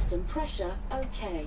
System pressure okay.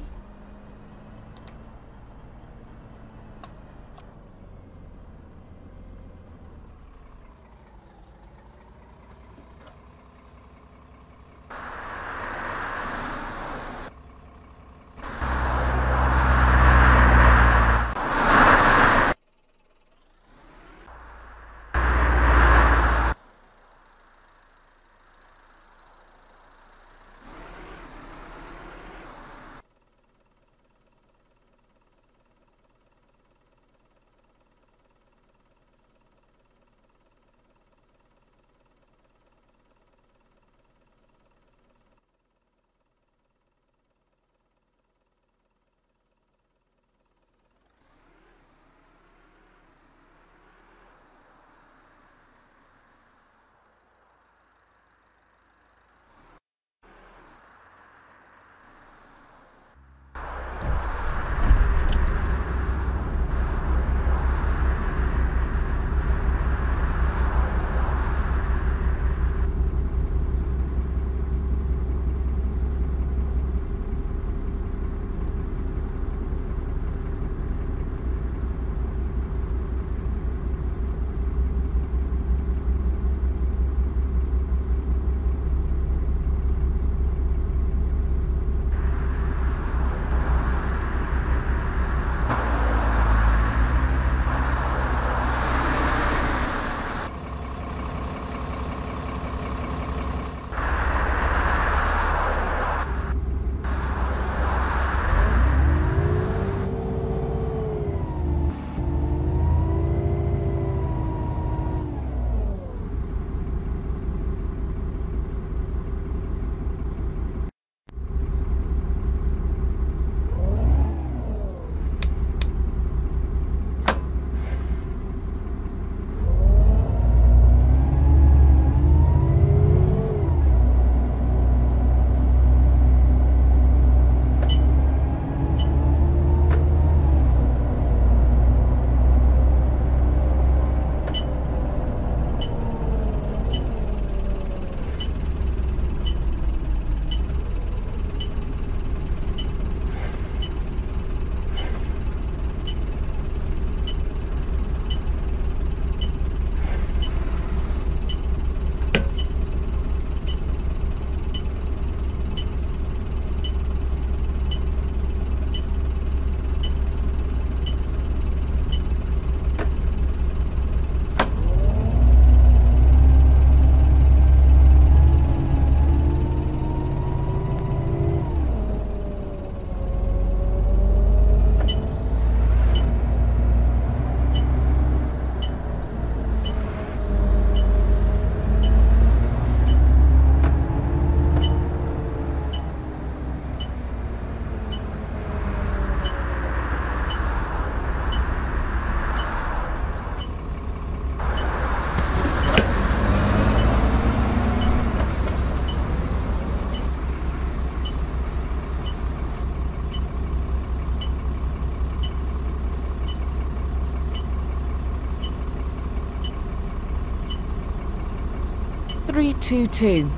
Two two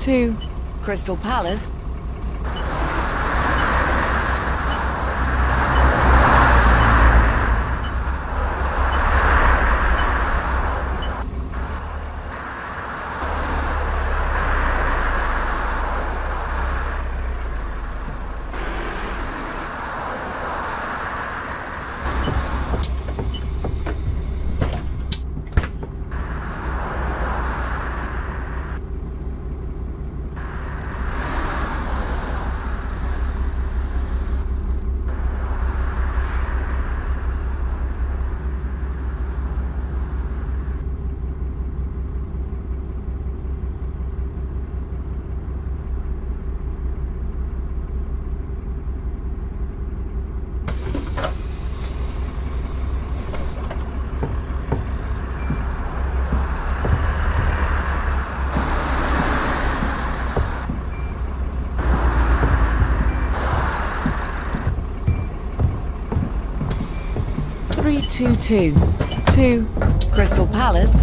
two Crystal Palace. Two, two, two, Crystal Palace.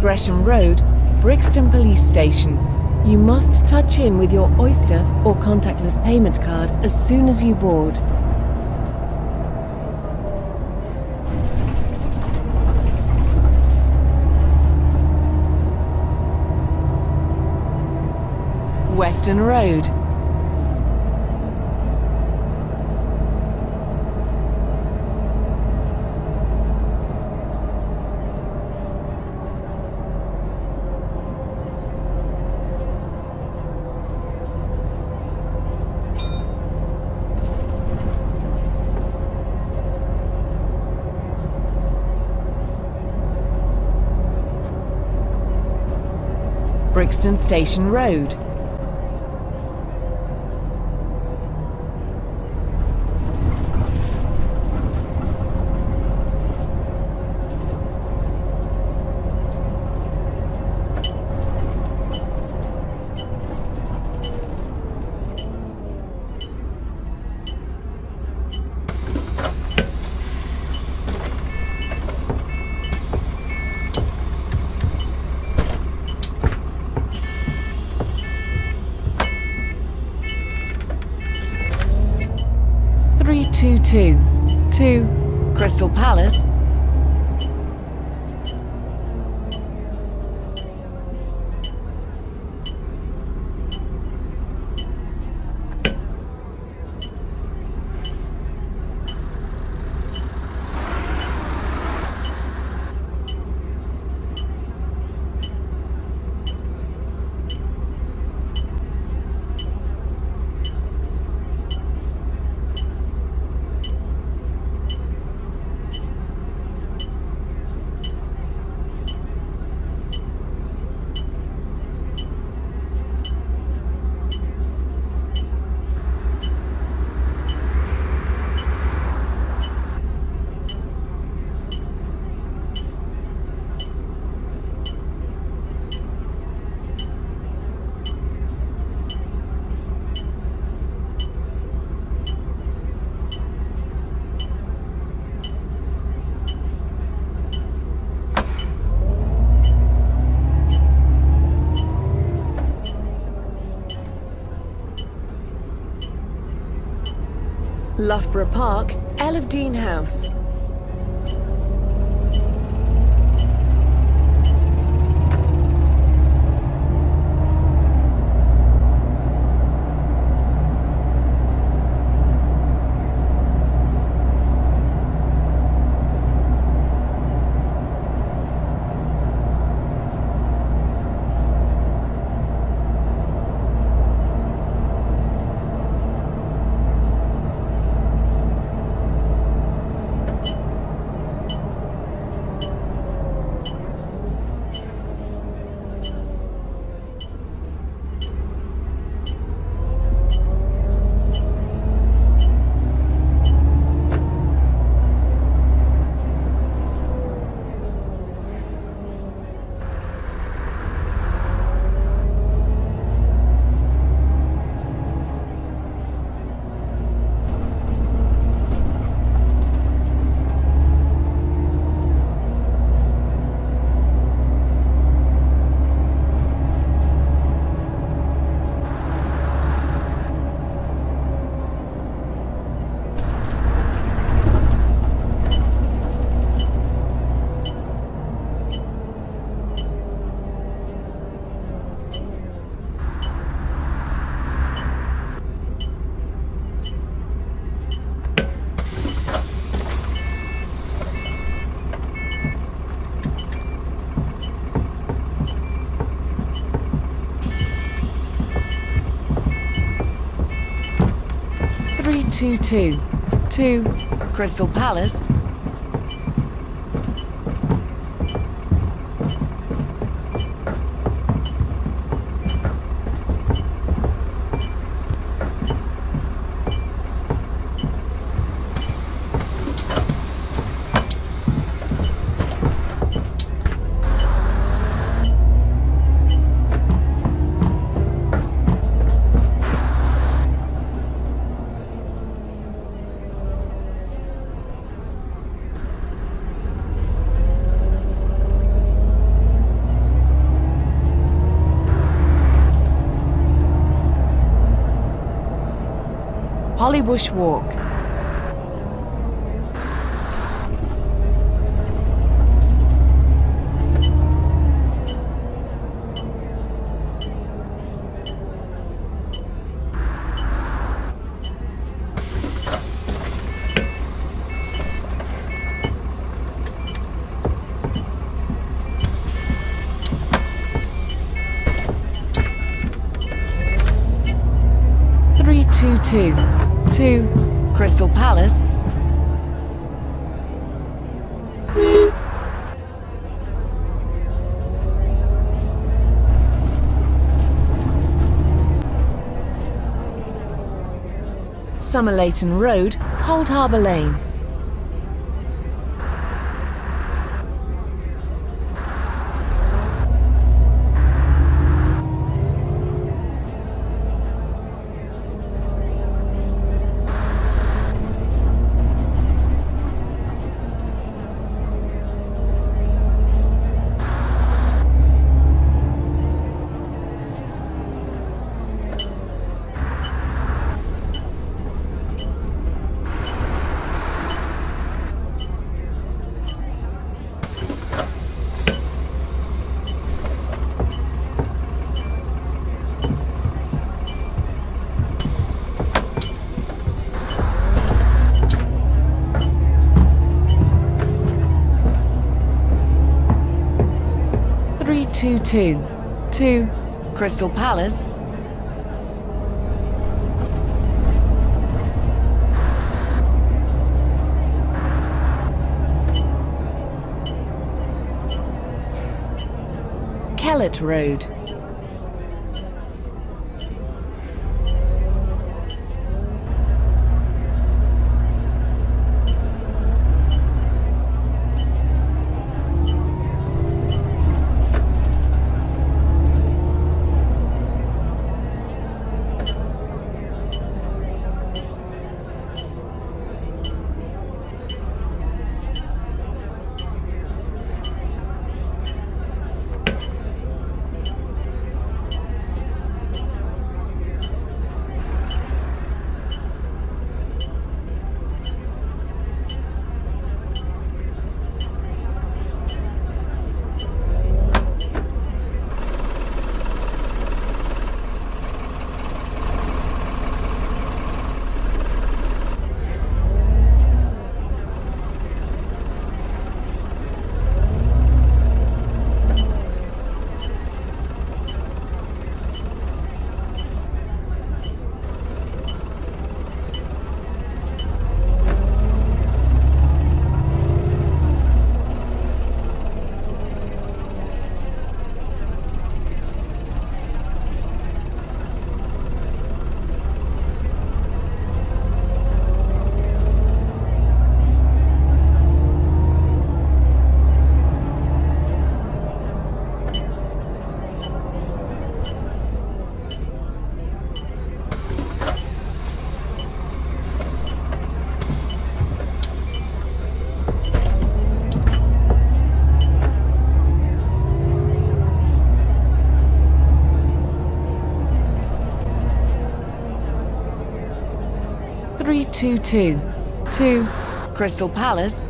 Gresham Road, Brixton Police Station. You must touch in with your Oyster or contactless payment card as soon as you board. Western Road. Brixton Station Road. Three two two two Crystal Palace. Loughborough Park, L of Dean House. Three two two two Crystal Palace. Hollybush Walk. Somerleyton Road, Coldharbour Lane. Three two two two Crystal Palace. Kellett Road. Two two two Crystal Palace.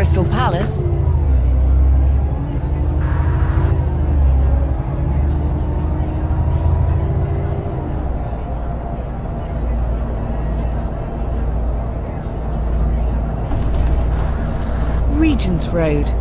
Crystal Palace. Regent's Road.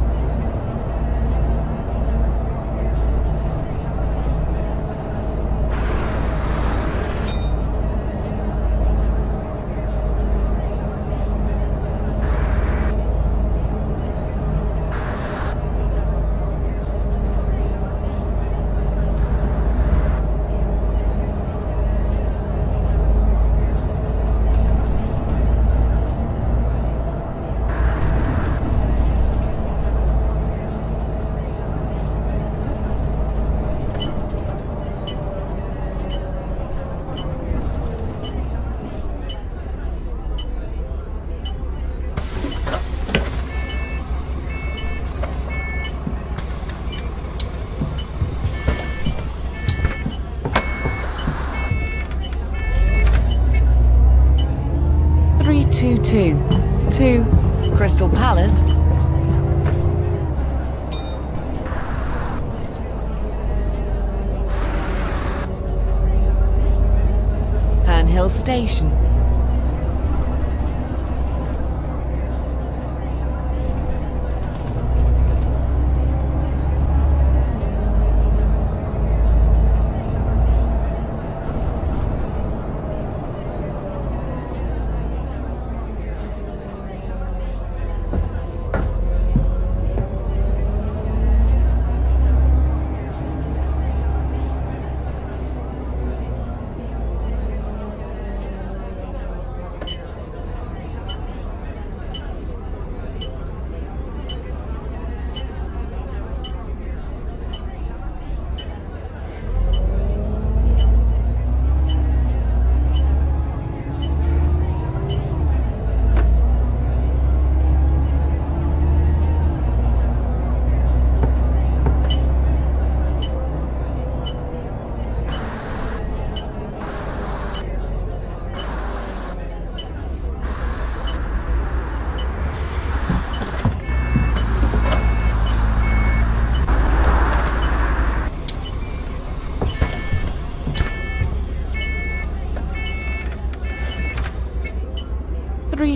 Three two two to Crystal Palace. Hill Station.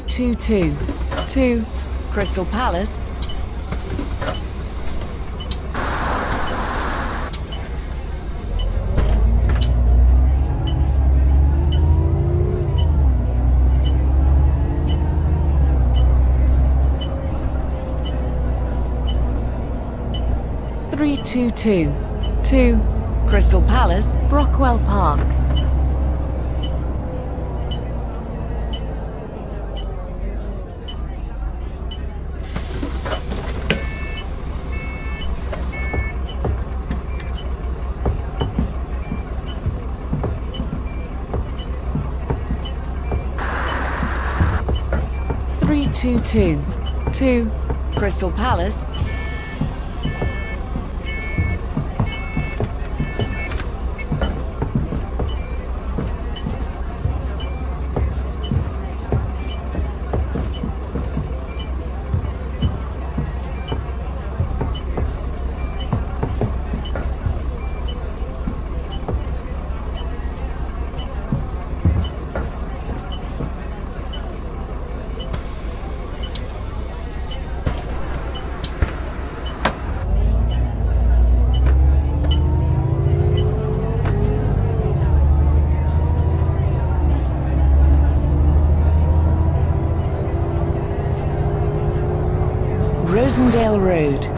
Two two to Crystal Palace. Three two two to Crystal Palace, Brockwell Park. Three two two Crystal Palace. Rosendale Road.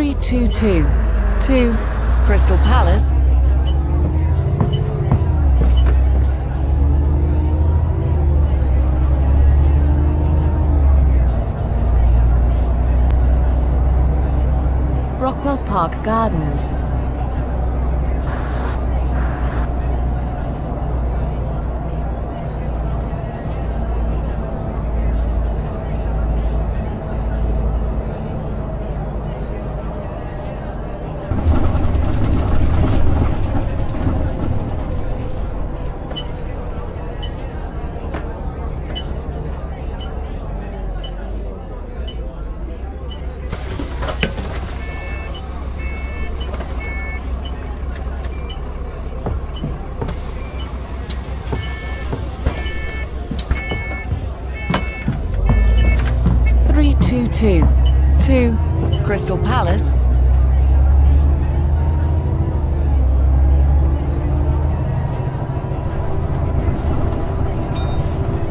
322 to Crystal Palace. Brockwell Park Gardens. Crystal Palace.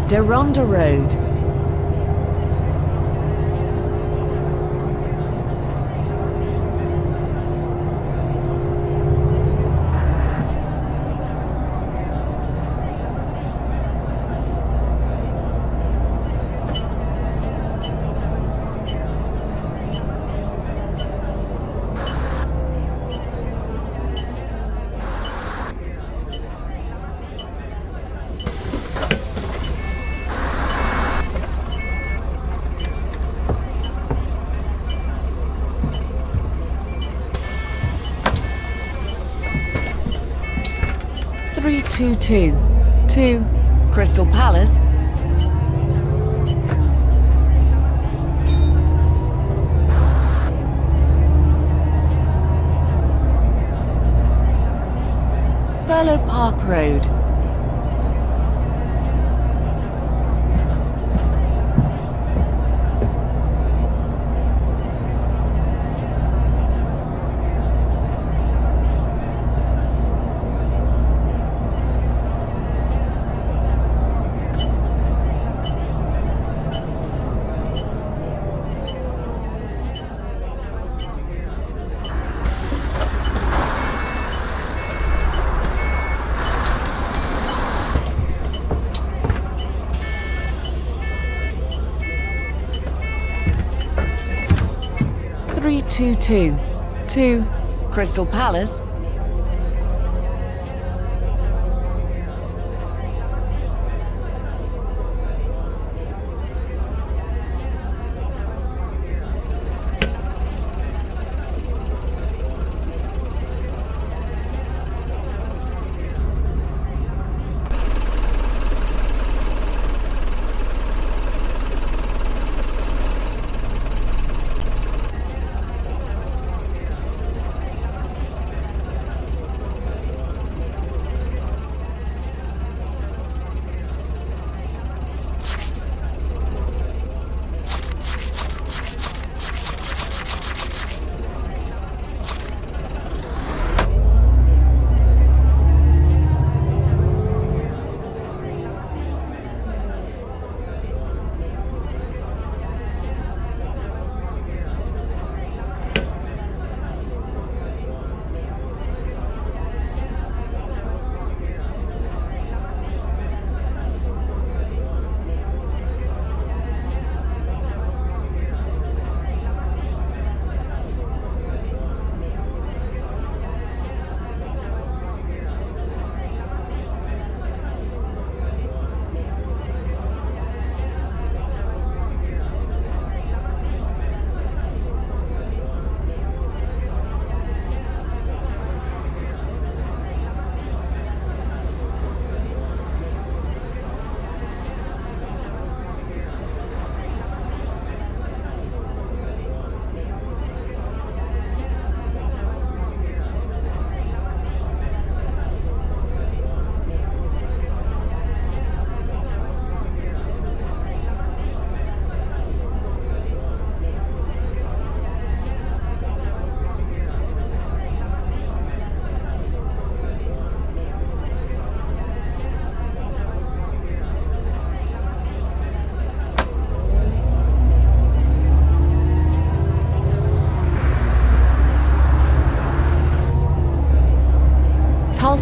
Deronda Road. Three two two to Crystal Palace. Thurlow Park Road. Three two two to Crystal Palace.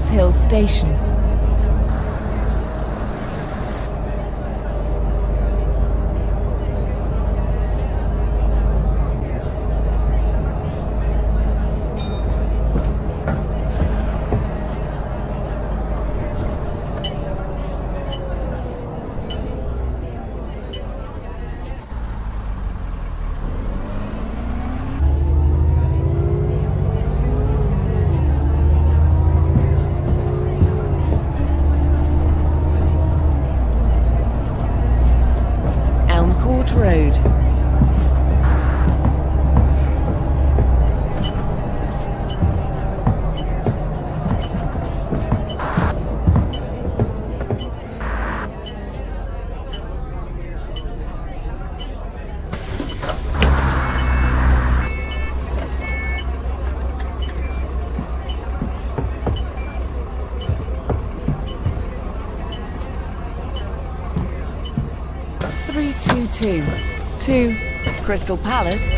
Hill Station. 2. 2. Crystal Palace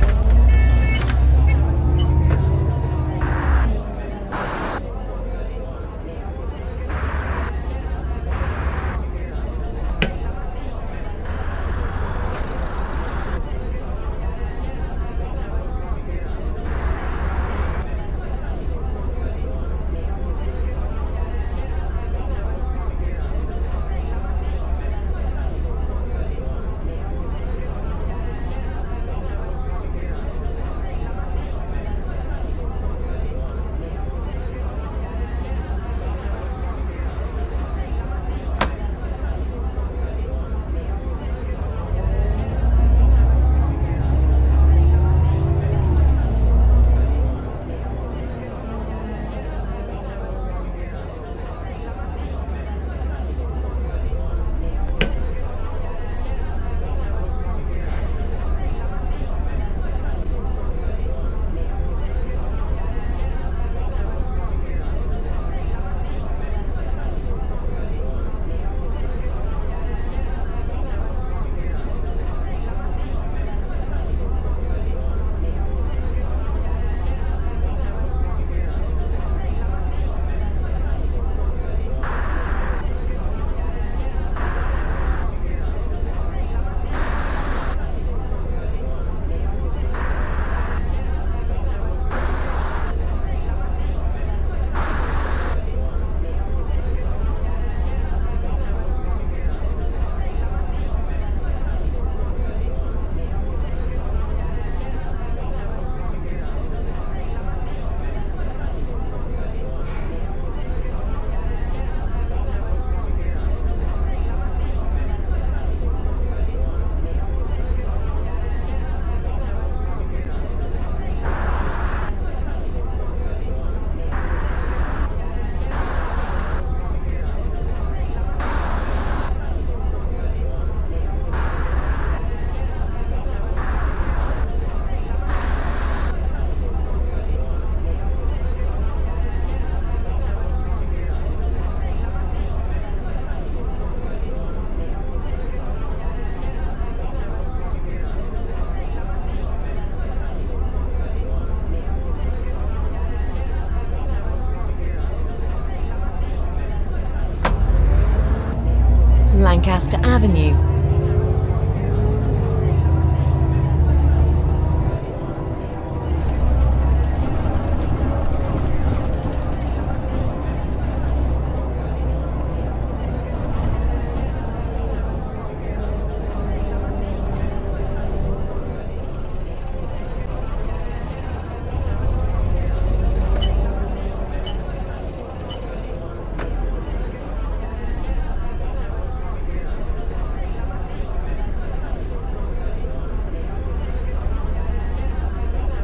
Lancaster Avenue.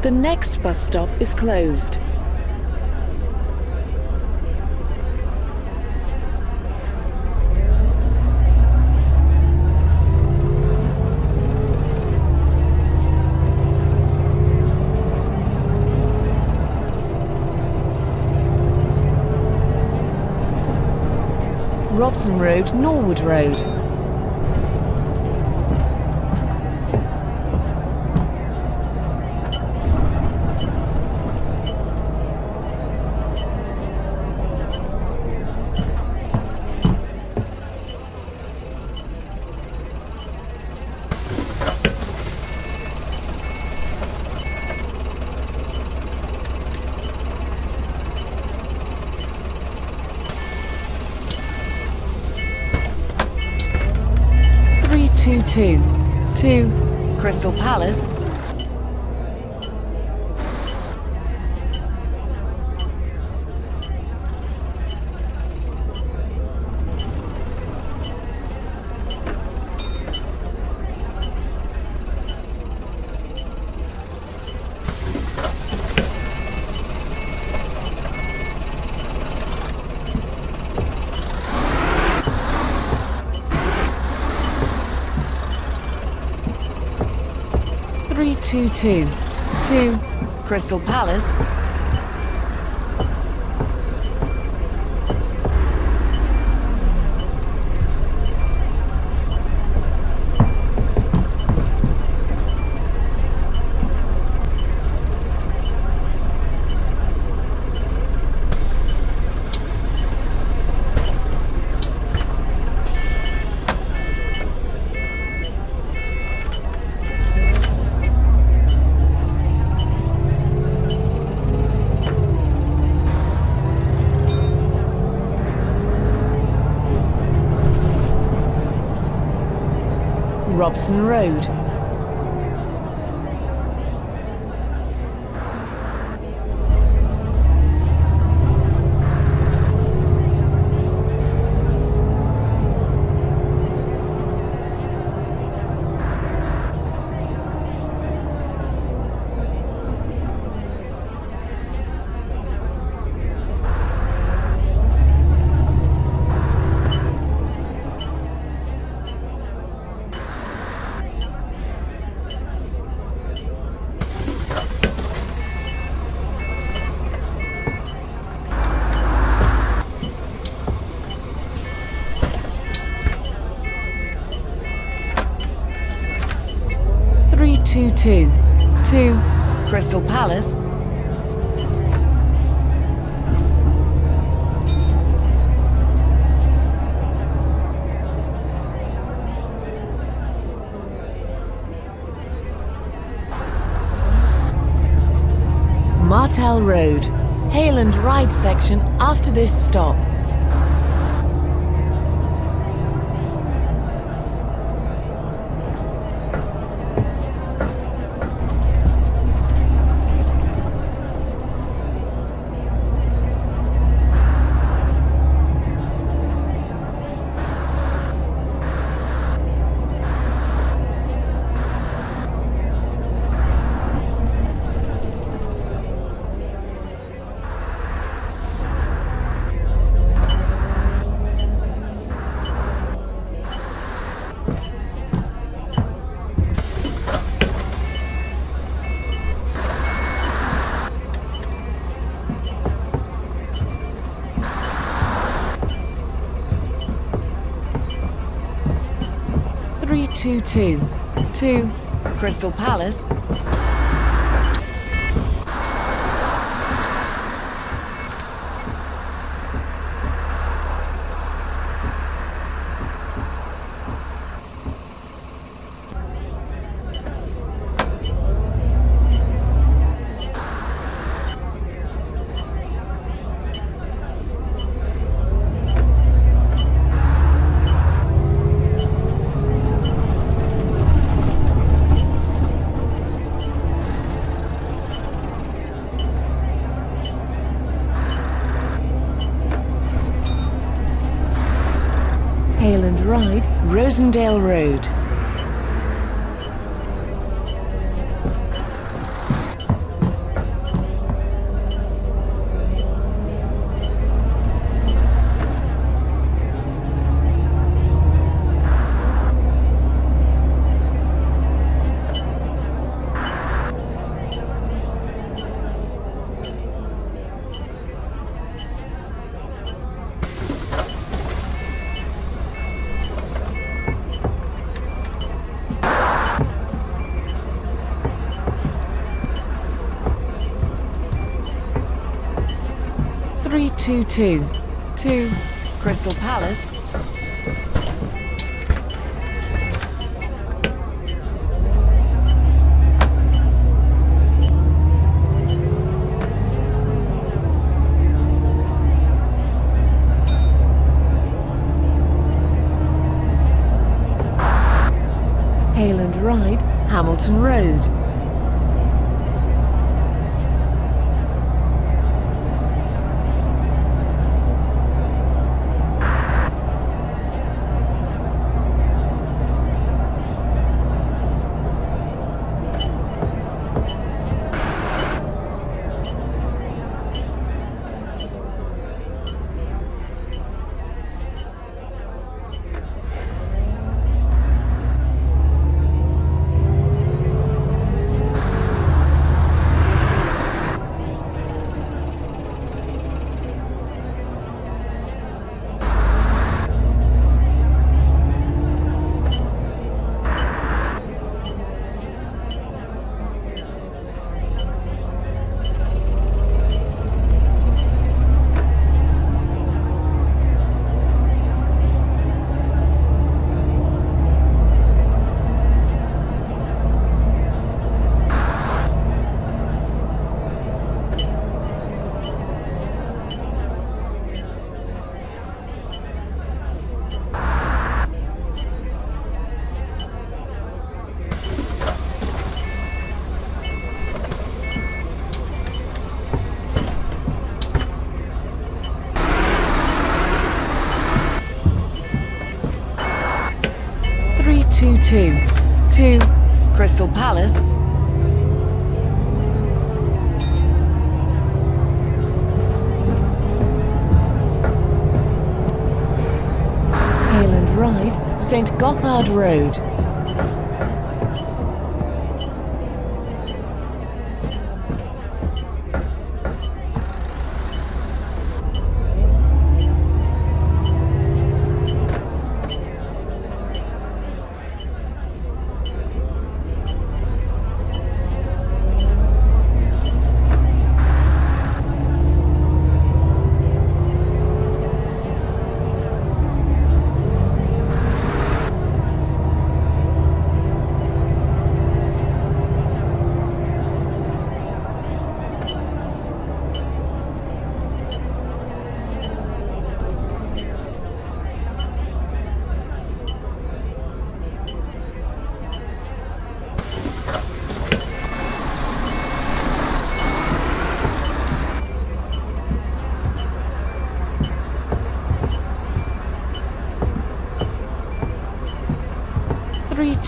The next bus stop is closed. Robson Road, Norwood Road. Palace. Three two two to Crystal Palace. Robson Road. Palace. Martell Road, Hail and Ride section after this stop. Three two two two. Crystal Palace. Rosendale Road. Three two two to Crystal Palace. Ride, Hamilton Road.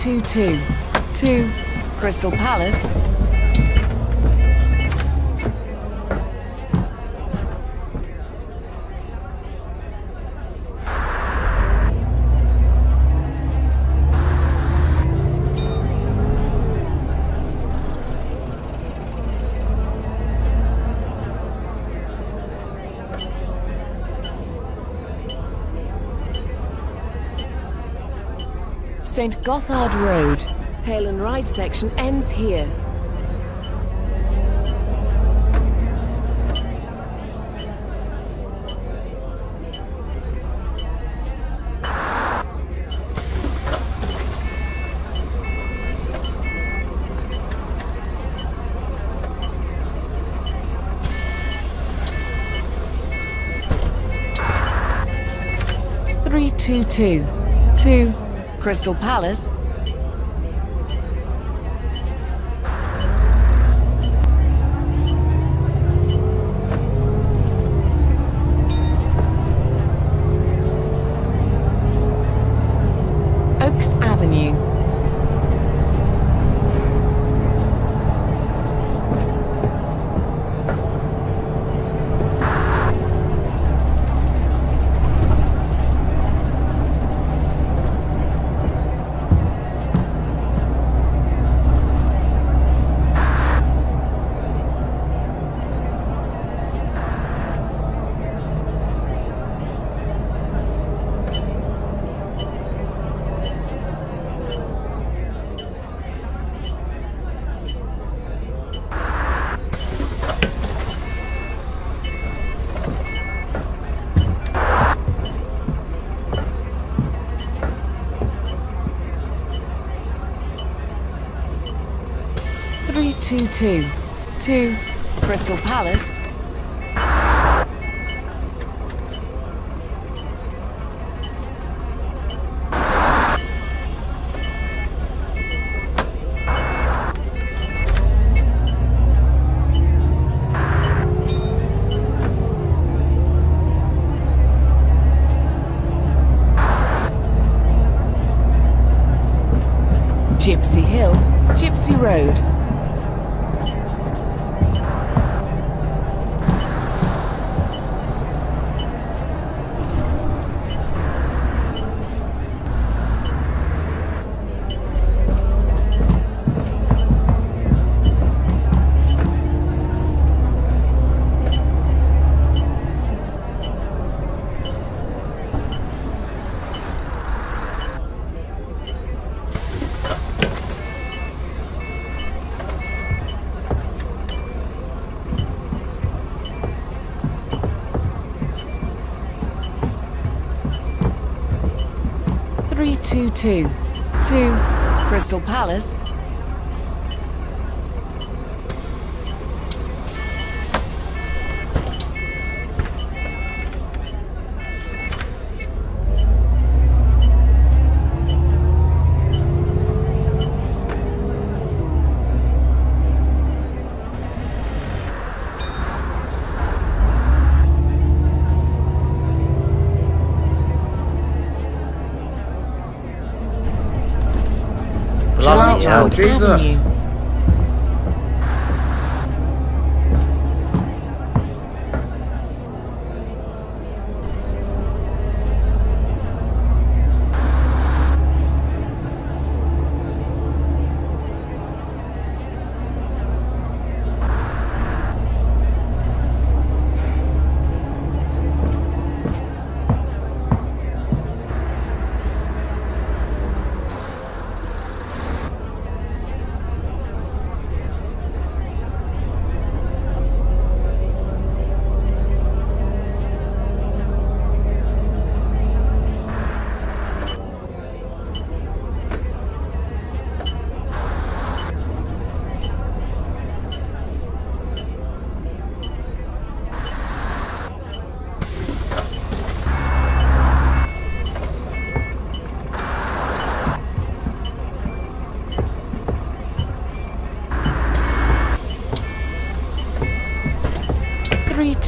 Two two two Crystal Palace. St Gothard Road. Hail and Ride section ends here. Three two two two Crystal Palace. 2-2. Two. Crystal Palace Two, two, two. to Crystal Palace Jesus.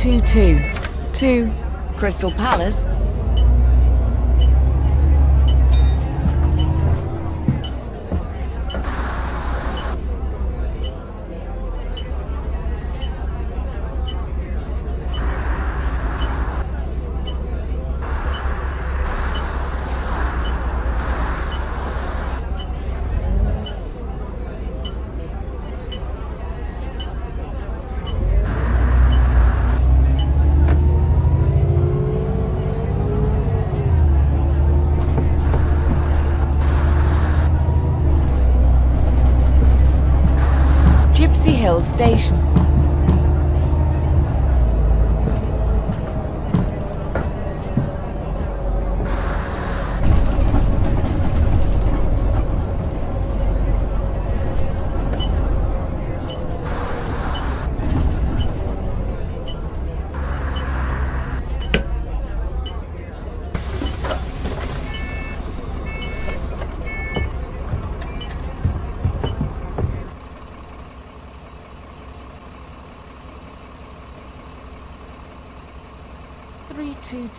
Avenue. Three two two two Crystal Palace. Station.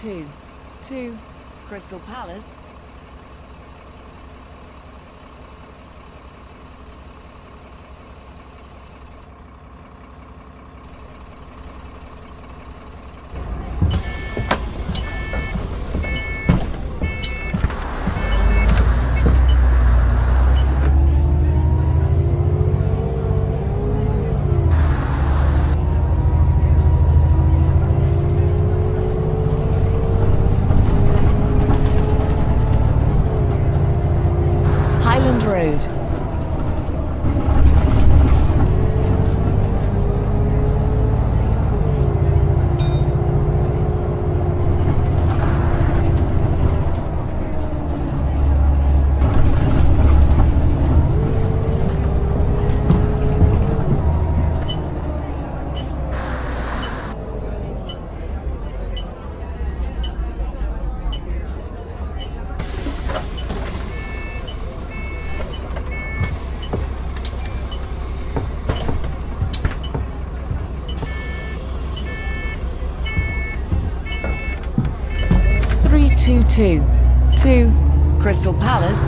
Three two two two Crystal Palace. 2 2 Crystal Palace.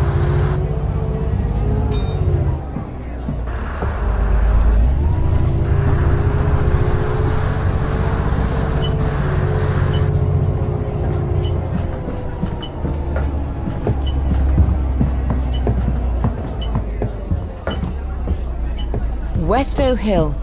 Westow Hill.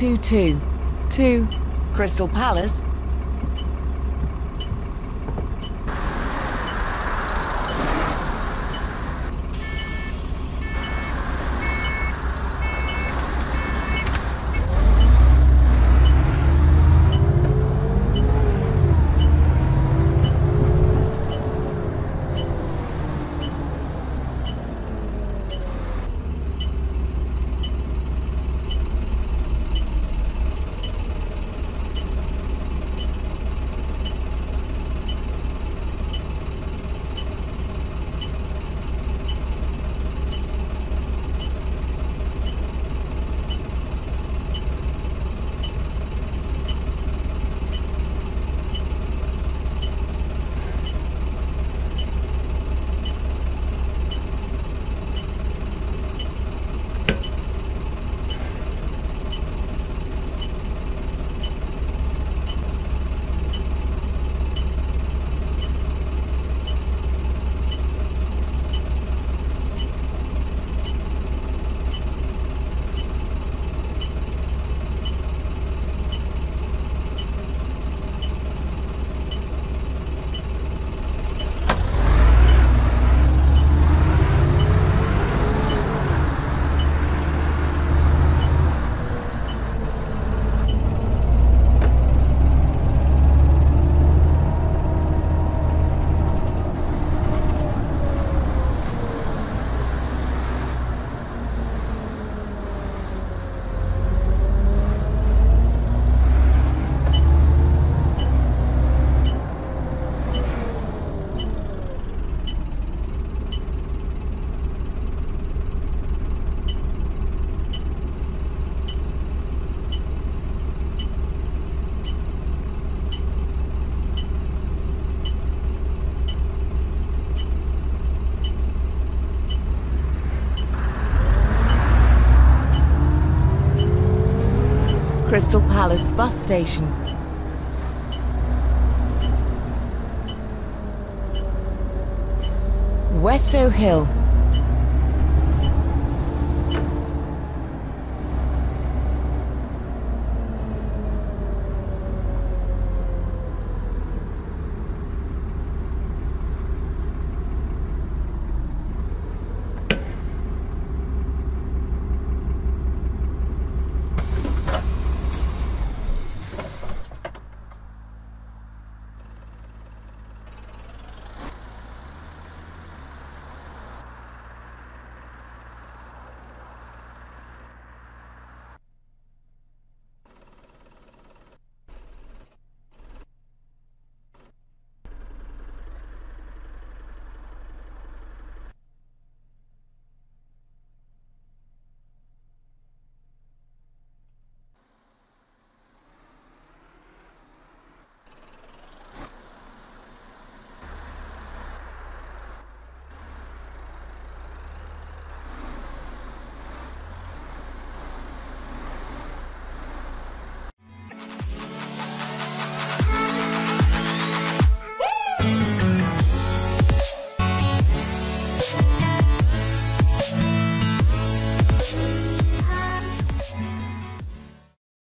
Two two two Crystal Palace. Crystal Palace bus station. Westow Hill.